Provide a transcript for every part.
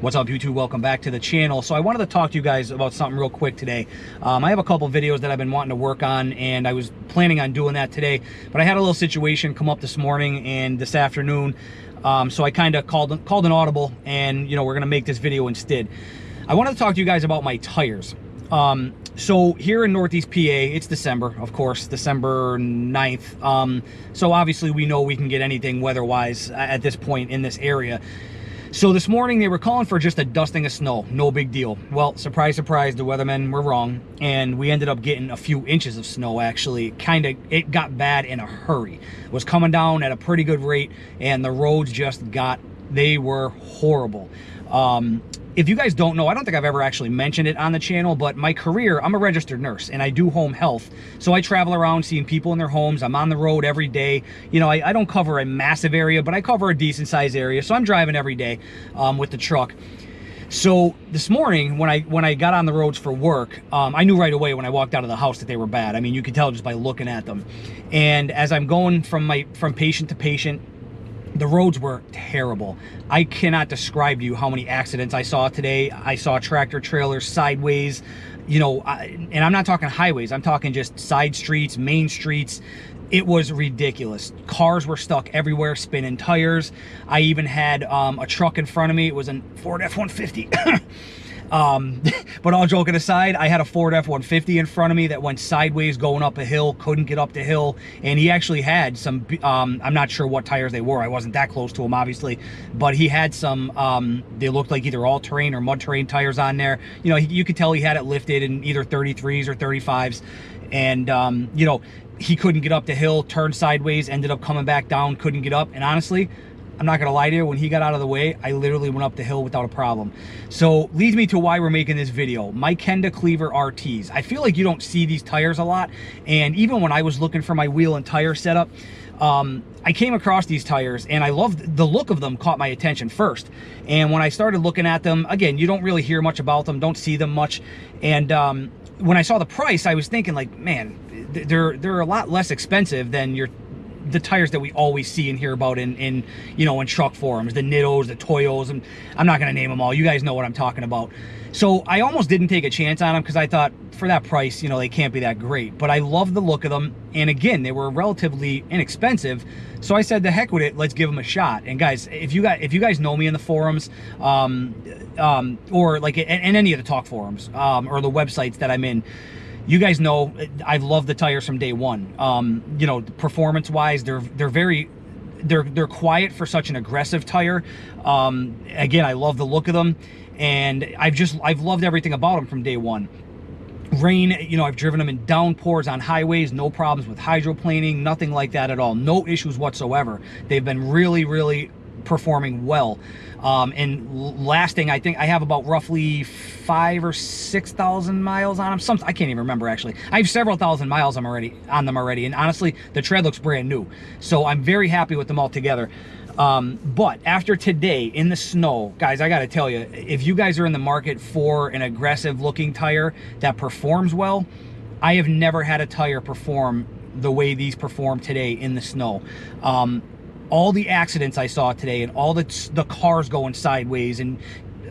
What's up YouTube? Welcome back to the channel. So I wanted to talk to you guys about something real quick today. Um, I have a couple videos that I've been wanting to work on and I was planning on doing that today, but I had a little situation come up this morning and this afternoon. Um, so I kind of called, called an audible and you know, we're gonna make this video instead. I wanted to talk to you guys about my tires. Um, so here in Northeast PA, it's December, of course, December 9th. Um, so obviously we know we can get anything weather-wise at this point in this area. So this morning they were calling for just a dusting of snow, no big deal. Well, surprise, surprise, the weathermen were wrong, and we ended up getting a few inches of snow actually. Kind of, it got bad in a hurry. It was coming down at a pretty good rate, and the roads just got, they were horrible. Um, if you guys don't know, I don't think I've ever actually mentioned it on the channel, but my career, I'm a registered nurse and I do home health. So I travel around seeing people in their homes. I'm on the road every day. You know, I, I don't cover a massive area, but I cover a decent sized area. So I'm driving every day um, with the truck. So this morning, when I when I got on the roads for work, um, I knew right away when I walked out of the house that they were bad. I mean, you could tell just by looking at them. And as I'm going from my from patient to patient, the roads were terrible. I cannot describe to you how many accidents I saw today. I saw tractor trailers sideways, you know, I, and I'm not talking highways. I'm talking just side streets, main streets. It was ridiculous. Cars were stuck everywhere, spinning tires. I even had um, a truck in front of me. It was a Ford F-150. Um, but all joking aside, I had a Ford F-150 in front of me that went sideways going up a hill, couldn't get up the hill. And he actually had some, um, I'm not sure what tires they were. I wasn't that close to him, obviously. But he had some, um, they looked like either all-terrain or mud-terrain tires on there. You know, you could tell he had it lifted in either 33s or 35s. And, um, you know, he couldn't get up the hill, turned sideways, ended up coming back down, couldn't get up. And honestly, I'm not gonna lie to you, when he got out of the way, I literally went up the hill without a problem. So leads me to why we're making this video. My Kenda Klever RTs. I feel like you don't see these tires a lot. And even when I was looking for my wheel and tire setup, um, I came across these tires and I loved the look of them caught my attention first. And when I started looking at them, again, you don't really hear much about them, don't see them much. And um, when I saw the price, I was thinking like, man, they're, they're a lot less expensive than your the tires that we always see and hear about in, in you know, in truck forums, the Nittos, the Toyos, and I'm not going to name them all. You guys know what I'm talking about. So I almost didn't take a chance on them because I thought for that price, you know, they can't be that great. But I love the look of them. And again, they were relatively inexpensive. So I said, the heck with it, let's give them a shot. And guys, if you guys, if you guys know me in the forums, um, um, or like in, in any of the talk forums, um, or the websites that I'm in, you guys know I've loved the tires from day one. Um, you know, performance wise, they're they're very they're they're quiet for such an aggressive tire. Um, again, I love the look of them, and I've just I've loved everything about them from day one. Rain, you know, I've driven them in downpours on highways, no problems with hydroplaning, nothing like that at all. No issues whatsoever. They've been really, really performing well um, and lasting. I think I have about roughly five or six thousand miles on them. Some I can't even remember actually. I have several thousand miles I'm already on them already, and honestly, the tread looks brand new. So I'm very happy with them all together. Um, but after today in the snow, guys, I got to tell you, if you guys are in the market for an aggressive looking tire that performs well, I have never had a tire perform the way these perform today in the snow. Um, all the accidents I saw today and all the, the cars going sideways and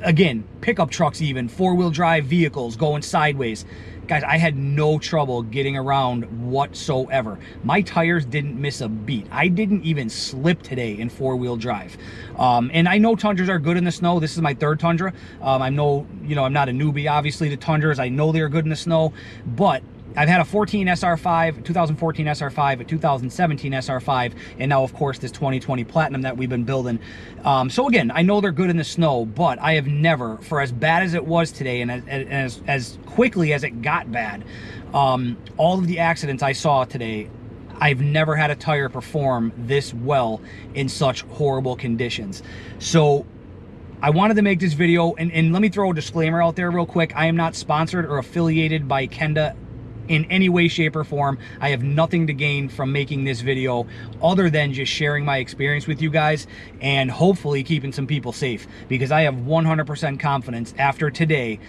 again, pickup trucks even, four-wheel drive vehicles going sideways. Guys, I had no trouble getting around whatsoever. My tires didn't miss a beat. I didn't even slip today in four-wheel drive. Um, and I know Tundras are good in the snow. This is my third Tundra. Um, I know, you know, I'm not a newbie, obviously, to Tundras. I know they're good in the snow, but I've had a 14 SR5, 2014 SR5, a 2017 SR5, and now, of course, this 2020 Platinum that we've been building. Um, so again, I know they're good in the snow, but I have never, for as bad as it was today and as, as, quickly as it got bad, um, all of the accidents I saw today, I've never had a tire perform this well in such horrible conditions. So I wanted to make this video, and, and let me throw a disclaimer out there real quick. I am not sponsored or affiliated by Kenda in any way, shape, or form. I have nothing to gain from making this video other than just sharing my experience with you guys and hopefully keeping some people safe because I have 100% confidence after today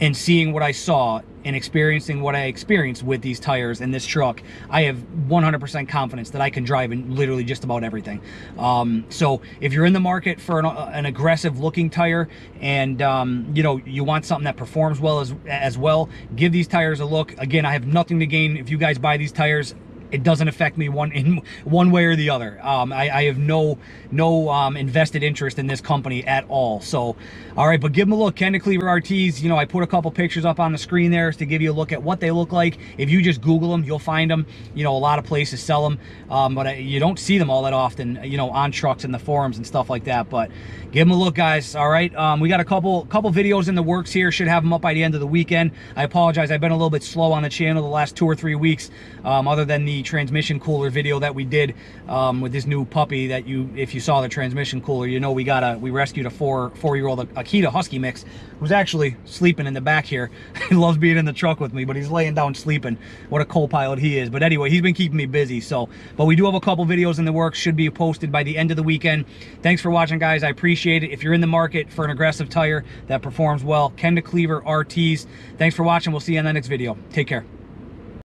and seeing what I saw and experiencing what I experienced with these tires and this truck, I have 100% confidence that I can drive in literally just about everything. Um, so if you're in the market for an, an aggressive looking tire and um, you know you want something that performs well as as well, give these tires a look. Again, I have nothing to gain if you guys buy these tires it doesn't affect me one in one way or the other. Um, I, I, have no no um, invested interest in this company at all. So, all right, but give them a look. Kenda Klever RTs. You know, I put a couple pictures up on the screen there to give you a look at what they look like. If you just Google them, you'll find them. You know, a lot of places sell them, um, but I, you don't see them all that often. You know, on trucks and the forums and stuff like that. But give them a look, guys. All right, um, we got a couple couple videos in the works here. Should have them up by the end of the weekend. I apologize. I've been a little bit slow on the channel the last two or three weeks, um, other than the transmission cooler video that we did um, with this new puppy that you, if you saw the transmission cooler, you know we got a, we rescued a four, four-year-old Akita Husky mix who's actually sleeping in the back here. he loves being in the truck with me, but he's laying down sleeping. What a co-pilot he is. But anyway, he's been keeping me busy. So, but we do have a couple videos in the works, should be posted by the end of the weekend. Thanks for watching, guys. I appreciate it. If you're in the market for an aggressive tire that performs well, Kenda Klever RTs. Thanks for watching. We'll see you in the next video. Take care.